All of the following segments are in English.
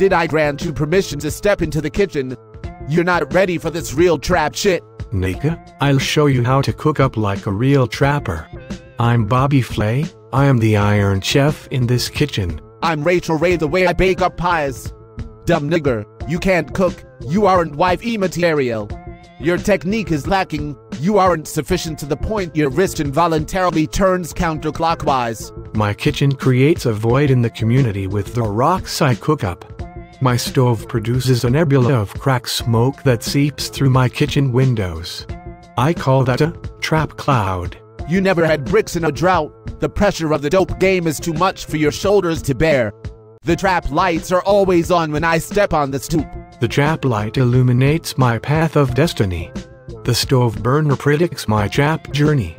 Did I grant you permission to step into the kitchen? You're not ready for this real trap shit. Nika, I'll show you how to cook up like a real trapper. I'm Bobby Flay, I am the Iron Chef in this kitchen. I'm Rachael Ray the way I bake up pies. Dumb nigger, you can't cook, you aren't wife material. Your technique is lacking, you aren't sufficient to the point your wrist involuntarily turns counterclockwise. My kitchen creates a void in the community with the rocks I cook up. My stove produces a nebula of crack smoke that seeps through my kitchen windows. I call that a trap cloud. You never had bricks in a drought. The pressure of the dope game is too much for your shoulders to bear. The trap lights are always on when I step on the stoop. The trap light illuminates my path of destiny. The stove burner predicts my trap journey.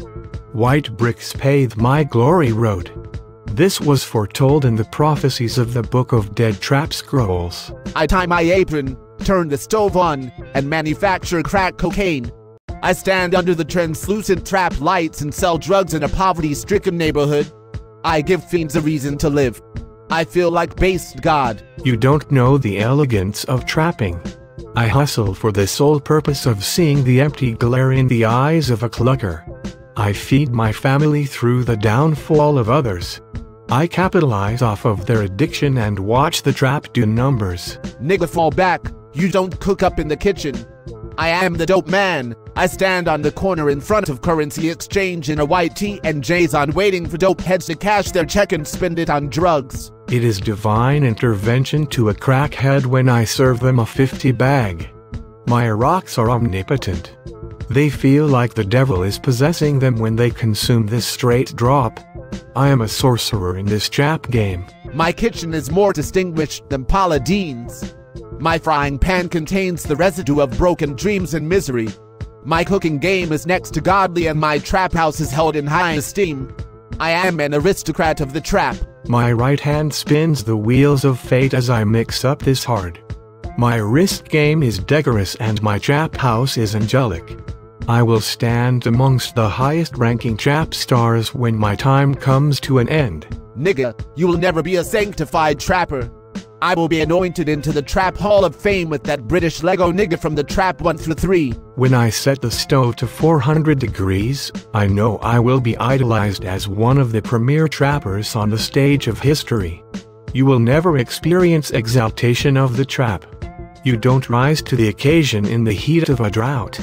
White bricks pave my glory road. This was foretold in the prophecies of the Book of Dead Trap Scrolls. I tie my apron, turn the stove on, and manufacture crack cocaine. I stand under the translucent trap lights and sell drugs in a poverty stricken neighborhood. I give fiends a reason to live. I feel like based God. You don't know the elegance of trapping. I hustle for the sole purpose of seeing the empty glare in the eyes of a clucker. I feed my family through the downfall of others. I capitalize off of their addiction and watch the trap do numbers. Nigga, fall back. You don't cook up in the kitchen. I am the dope man. I stand on the corner in front of currency exchange in a white tee and J's on waiting for dope heads to cash their check and spend it on drugs. It is divine intervention to a crackhead when I serve them a 50 bag. My rocks are omnipotent. They feel like the devil is possessing them when they consume this straight drop. I am a sorcerer in this trap game. My kitchen is more distinguished than Paula Deen's. My frying pan contains the residue of broken dreams and misery. My cooking game is next to godly and my trap house is held in high esteem. I am an aristocrat of the trap. My right hand spins the wheels of fate as I mix up this hard. My wrist game is decorous and my trap house is angelic. I will stand amongst the highest ranking trap stars when my time comes to an end. Nigga, you will never be a sanctified trapper. I will be anointed into the Trap Hall of Fame with that British Lego nigga from the Trap 1 through 3. When I set the stove to 400 degrees, I know I will be idolized as one of the premier trappers on the stage of history. You will never experience exaltation of the trap. You don't rise to the occasion in the heat of a drought.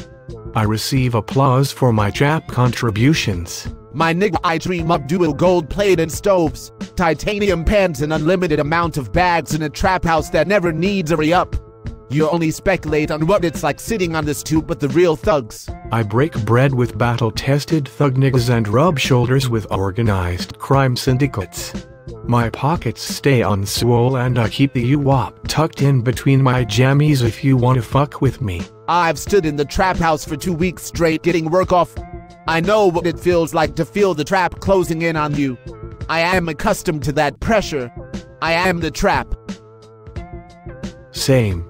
I receive applause for my trap contributions. My nigga, I dream up dual gold plated stoves, titanium pans, and unlimited amount of bags in a trap house that never needs a re up. You only speculate on what it's like sitting on this tube with the real thugs. I break bread with battle tested thug niggas and rub shoulders with organized crime syndicates. My pockets stay on swole and I keep the U-Wop tucked in between my jammies if you wanna fuck with me. I've stood in the trap house for two weeks straight getting work off. I know what it feels like to feel the trap closing in on you. I am accustomed to that pressure. I am the trap. Same.